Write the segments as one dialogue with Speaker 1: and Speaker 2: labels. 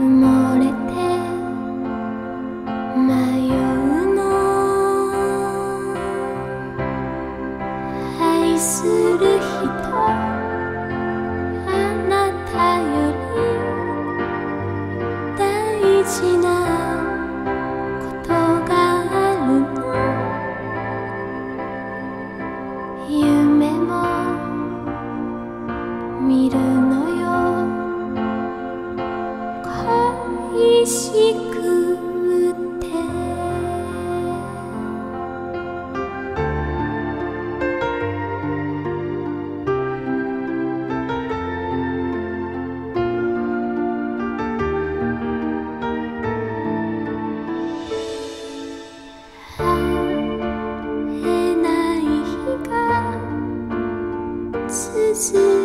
Speaker 1: 埋もれて迷うの。愛する人あなたより大事な see.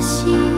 Speaker 1: 心。